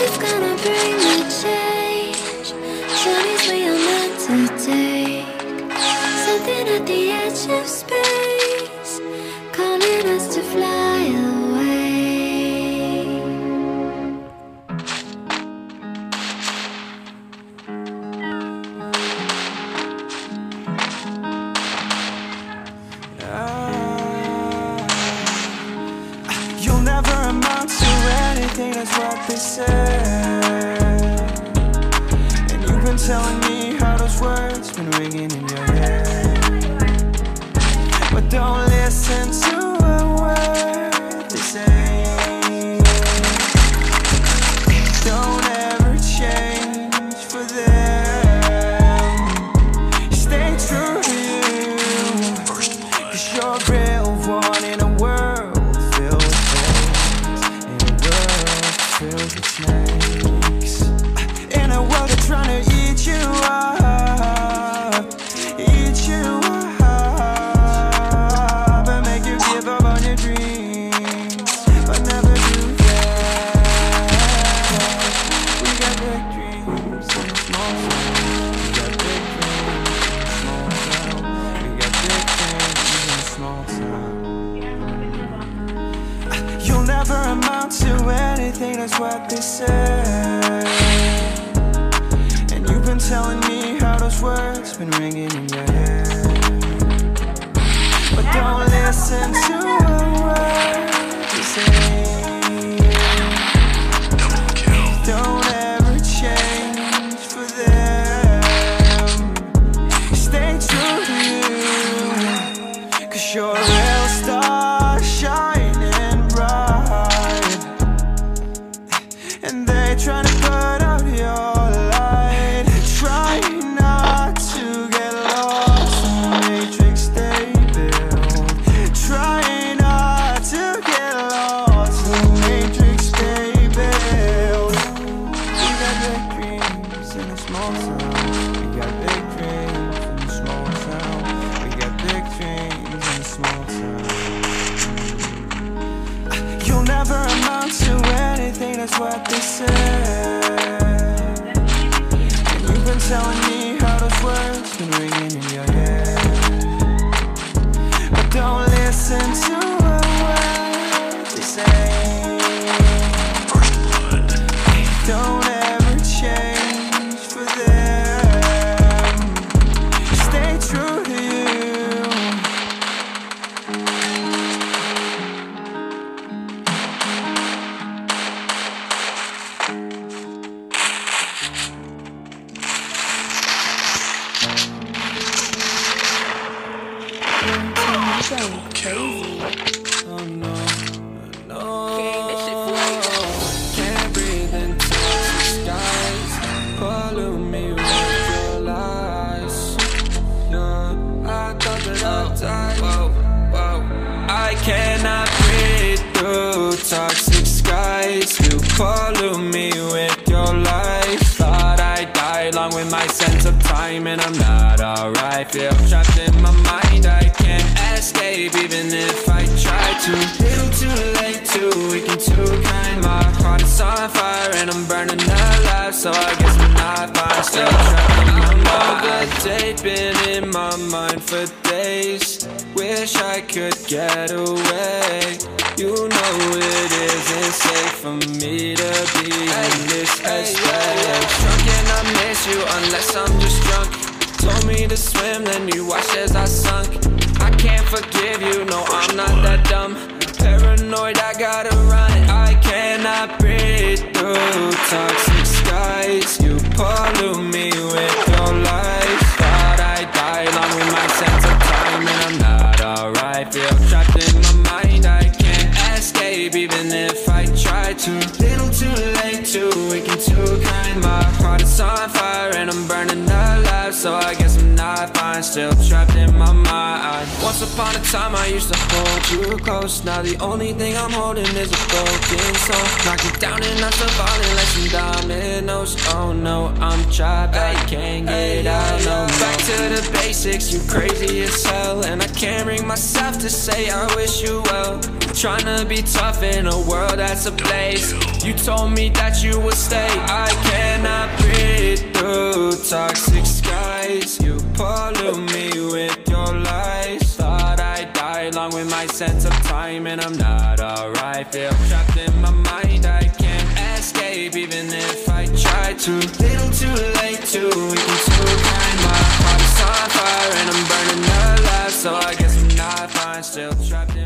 me. Something's gonna bring the telling me snakes. In a world that's trying to eat you up. Eat you up. And make you give up on your dreams. But never do that. We got big dreams in a small. That's what they say. And you've been telling me how those words been ringing in your that's what they say. And you've been telling me how those words been ringing in your head. Oh no, no. Can't breathe into the skies. Pollute me with your lies. Yeah, I thought that I'd oh, die. Whoa, whoa. I cannot breathe through toxic skies. You pollute me with your lies. Thought I'd die along with my sense of time, and I'm not alright. Feel trapped in my mind. I even if I try to. Little too late, too weak and too kind. My heart is on fire, and I'm burning alive. So I guess I'm not fine. Still in my mind. The date been in my mind for days. Wish I could get away. You know it isn't safe for me to be in this headspace. Drunk and I miss you unless I'm just drunk. Told me to swim, then you watched as I sunk. Paranoid, I gotta run. I cannot breathe through toxic skies. You pollute me with your lies. Thought I die along with my sense of time, and I'm not alright. Feel trapped in my mind, I can't escape, even if I try to. Little too late, too weak and too kind. My heart is on fire, and I'm burning alive. So I guess I'm not fine, still trapped in my mind. Once upon a time, I used to hold you close. Now the only thing I'm holding is a broken soul. Knock it down and I'm falling like some dominoes. Oh no, I'm trapped, I can't get out. No, back to the basics. You crazy as hell, and I can't bring myself to say I wish you well. Trying to be tough in a world that's a place. You told me that you would stay. I cannot breathe through toxic and I'm not alright. Feel trapped in my mind. I can't escape, even if I try to. Little too late, too weak and too kind. My heart is on fire, and I'm burning alive. So I guess I'm not fine. Still trapped